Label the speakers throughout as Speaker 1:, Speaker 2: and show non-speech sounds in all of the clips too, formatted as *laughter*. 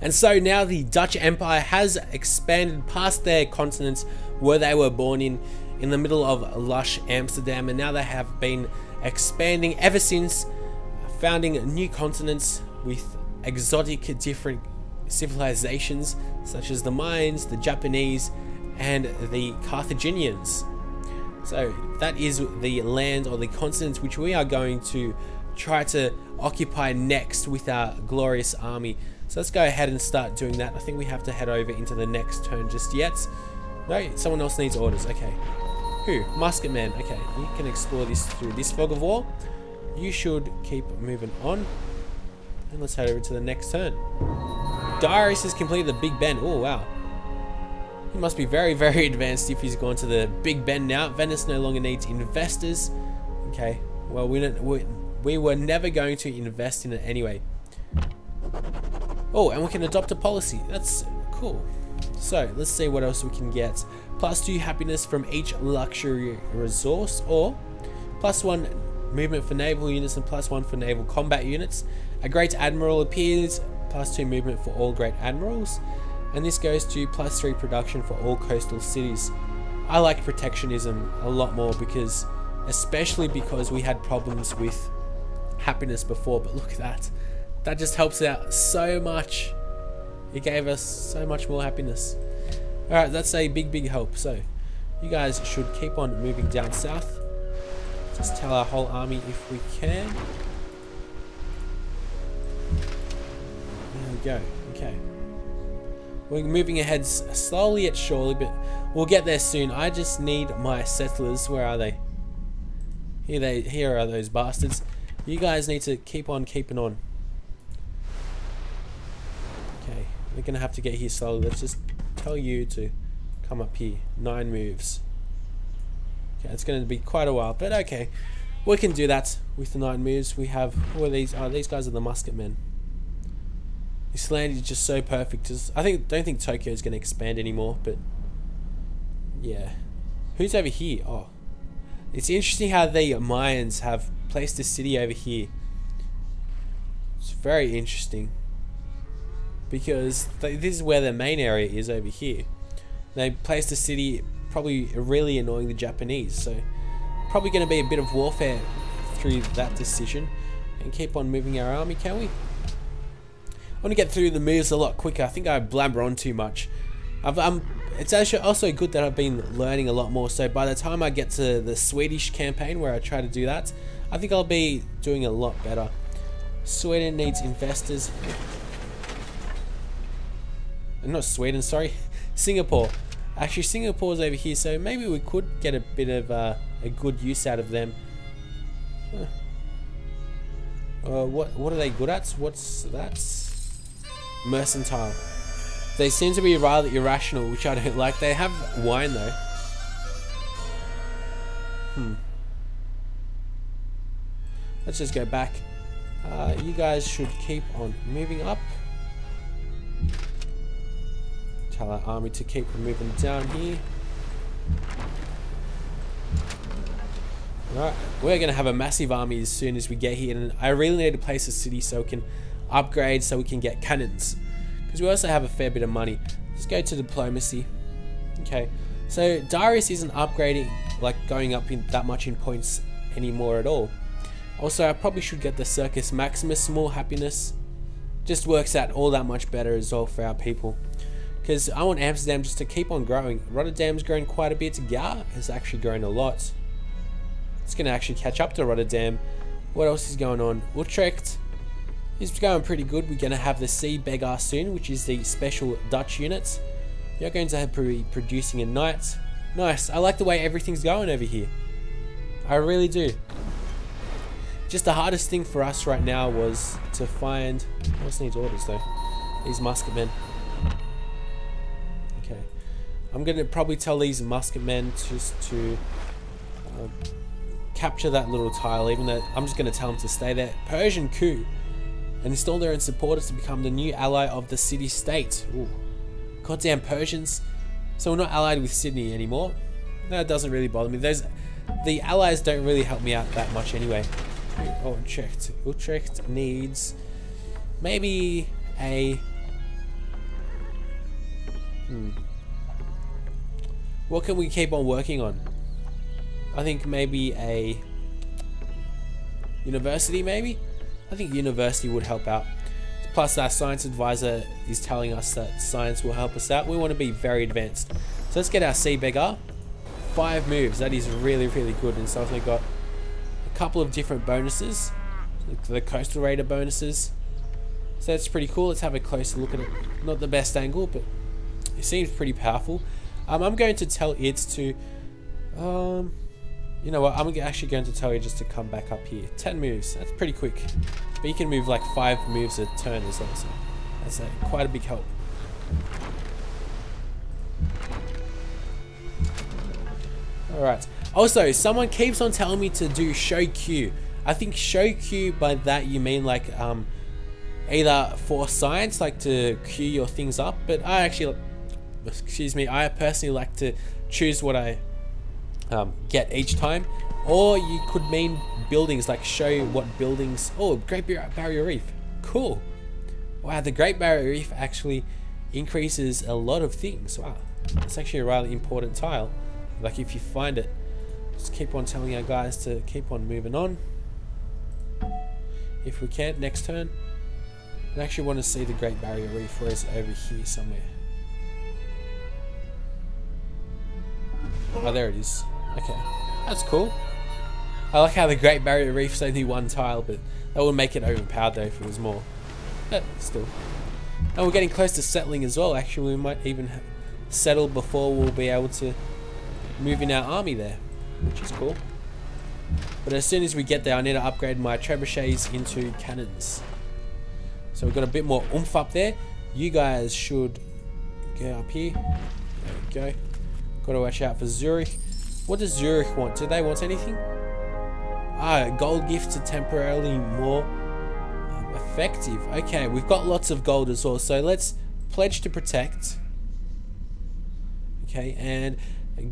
Speaker 1: And so now the Dutch Empire has expanded past their continents where they were born in, in the middle of lush Amsterdam, and now they have been expanding ever since, founding new continents with exotic different civilizations such as the Mayans, the Japanese, and the Carthaginians. So that is the land or the continent which we are going to try to occupy next with our glorious army. So let's go ahead and start doing that. I think we have to head over into the next turn just yet. No, someone else needs orders. Okay. Who? Musketman. Okay, you can explore this through this fog of war. You should keep moving on. And let's head over to the next turn. Darius has completed the Big Ben. Oh, wow. He must be very, very *laughs* advanced if he's gone to the Big Ben now. Venice no longer needs investors. Okay, well, we, don't, we, we were never going to invest in it anyway. Oh, and we can adopt a policy. That's cool. So, let's see what else we can get. Plus 2 happiness from each luxury resource, or plus 1 movement for naval units and plus 1 for naval combat units. A great admiral appears, plus 2 movement for all great admirals. And this goes to plus 3 production for all coastal cities. I like protectionism a lot more because, especially because we had problems with happiness before, but look at that that just helps out so much. It gave us so much more happiness. Alright, that's a big, big help. So, you guys should keep on moving down south. Just tell our whole army if we can. There we go. Okay. We're moving ahead slowly yet surely, but we'll get there soon. I just need my settlers. Where are they? Here they. Here are those bastards. You guys need to keep on keeping on. We're to have to get here slowly. Let's just tell you to come up here. Nine moves. Okay, it's to be quite a while, but okay. We can do that with the nine moves. We have, who are these? Oh, these guys are the musket men. This land is just so perfect. Just, I think don't think Tokyo is to expand anymore, but yeah. Who's over here? Oh, it's interesting how the Mayans have placed a city over here. It's very interesting because this is where the main area is over here. They placed a city probably really annoying the Japanese, so probably going to be a bit of warfare through that decision. And keep on moving our army, can we? I want to get through the moves a lot quicker. I think I blabber on too much. I've, um, it's actually also good that I've been learning a lot more. So by the time I get to the Swedish campaign where I try to do that, I think I'll be doing a lot better. Sweden needs investors not Sweden, sorry, *laughs* Singapore. Actually, Singapore's over here, so maybe we could get a bit of uh, a good use out of them. Uh, what what are they good at? What's that? Mercantile. They seem to be rather irrational, which I don't *laughs* like. They have wine though. Hmm. Let's just go back. Uh, you guys should keep on moving up tell our army to keep moving down here. Alright, we're going to have a massive army as soon as we get here. And I really need to place a city so we can upgrade so we can get cannons. Because we also have a fair bit of money. Let's go to diplomacy. Okay, so Darius isn't upgrading, like going up in that much in points anymore at all. Also, I probably should get the Circus Maximus more happiness. Just works out all that much better as well for our people because I want Amsterdam just to keep on growing. Rotterdam's grown quite a bit. Gar has actually grown a lot. It's going to actually catch up to Rotterdam. What else is going on? Utrecht is going pretty good. We're going to have the Sea Beggar soon, which is the special Dutch units. You're going to be producing a knight. Nice. I like the way everything's going over here. I really do. Just the hardest thing for us right now was to find... I What needs orders though? These musketmen. I'm going to probably tell these musket men just to uh, capture that little tile, even though I'm just going to tell them to stay there. Persian coup. And install their own supporters to become the new ally of the city-state. Goddamn Persians. So we're not allied with Sydney anymore. That doesn't really bother me. Those, the allies don't really help me out that much anyway. Oh, Utrecht. Utrecht needs maybe a Hmm. What can we keep on working on? I think maybe a university, maybe? I think university would help out. Plus, our science advisor is telling us that science will help us out. We want to be very advanced. So let's get our sea beggar. Five moves. That is really, really good. And so we've got a couple of different bonuses. The coastal raider bonuses. So that's pretty cool. Let's have a closer look at it. Not the best angle, but it seems pretty powerful. Um, I'm going to tell it to... Um, you know what? I'm actually going to tell you just to come back up here. 10 moves. That's pretty quick. But you can move like 5 moves a turn as well. So that's a, quite a big help. Alright. Also, someone keeps on telling me to do show Q. I think show Q by that you mean like um, either for science, like to queue your things up, but I actually, excuse me, I personally like to choose what I um, get each time. Or you could mean buildings, like show you what buildings. Oh, Great Barrier Reef. Cool. Wow, the Great Barrier Reef actually increases a lot of things. Wow, it's actually a rather important tile. Like if you find it, just keep on telling our guys to keep on moving on. If we can't, next turn. I actually want to see the Great Barrier Reef, where is it over here somewhere? Oh, there it is. Okay, that's cool. I like how the Great Barrier Reef's only one tile, but that would make it overpowered though if it was more. But still. And we're getting close to settling as well. Actually, we might even settle before we'll be able to move in our army there, which is cool. But as soon as we get there, I need to upgrade my trebuchets into cannons. So we've got a bit more oomph up there. You guys should go up here. There we go. Got to watch out for Zurich. What does Zurich want? Do they want anything? Ah, gold gifts are temporarily more effective. Okay, we've got lots of gold as well. So let's pledge to protect. Okay, and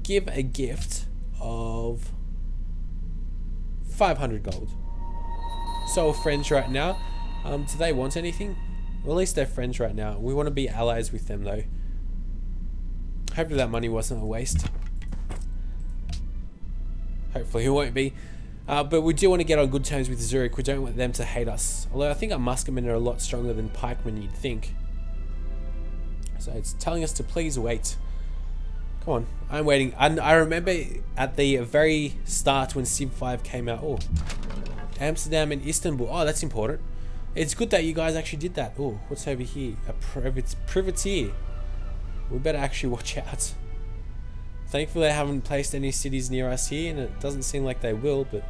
Speaker 1: give a gift of 500 gold. So friends right now. Um, do they want anything? Well, at least they're friends right now. We want to be allies with them though. Hopefully that money wasn't a waste. Hopefully it won't be. Uh, but we do want to get on good terms with Zurich. We don't want them to hate us. Although I think our Musketmen are a lot stronger than Pikemen, you'd think. So it's telling us to please wait. Come on, I'm waiting. And I remember at the very start when Civ 5 came out. Oh, Amsterdam and Istanbul. Oh, that's important. It's good that you guys actually did that. Oh, what's over here? A privateer. We better actually watch out. Thankfully, I haven't placed any cities near us here, and it doesn't seem like they will, but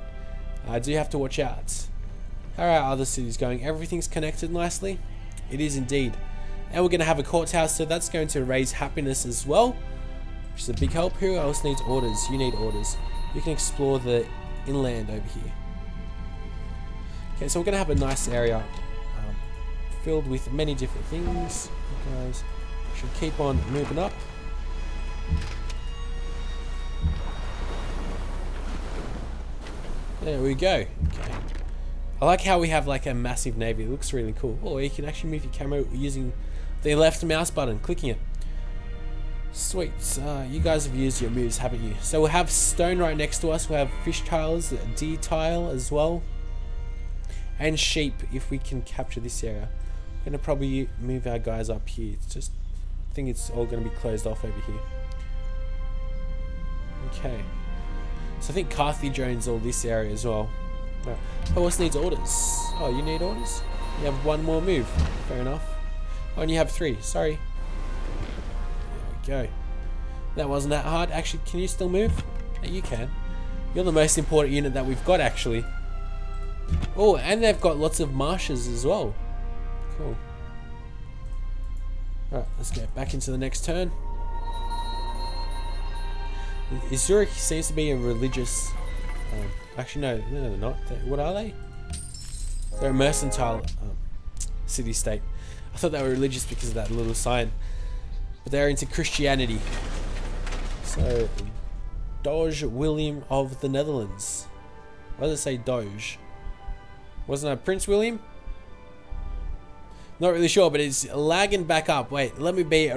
Speaker 1: I do have to watch out. How are our other cities going? Everything's connected nicely? It is indeed. And we're going to have a courthouse, so that's going to raise happiness as well, which is a big help. Who else needs orders? You need orders. You can explore the inland over here. Okay, so we're going to have a nice area um, filled with many different things. You guys should keep on moving up. There we go. Okay. I like how we have like a massive navy. It looks really cool. Oh, you can actually move your camera using the left mouse button, clicking it. Sweet. Uh, you guys have used your moves, haven't you? So we'll have stone right next to us. We'll have fish tiles, D tile as well. And sheep if we can capture this area. We're going to probably move our guys up here. It's just, think it's all going to be closed off over here. Okay. So I think Carthage owns all this area as well. Who else needs orders? Oh, you need orders? You have one more move. Fair enough. Oh, and you have three. Sorry. There we go. That wasn't that hard. Actually, can you still move? Yeah, you can. You're the most important unit that we've got, actually. Oh, and they've got lots of marshes as well. Cool. Alright, let's get back into the next turn. Zurich seems to be a religious... Um, actually, no, no, they're not. They're, what are they? They're a mercantile um, city-state. I thought they were religious because of that little sign. But they're into Christianity. So, Doge William of the Netherlands. Why does it say Doge? Wasn't it Prince William? Not really sure, but it's lagging back up. Wait, let me be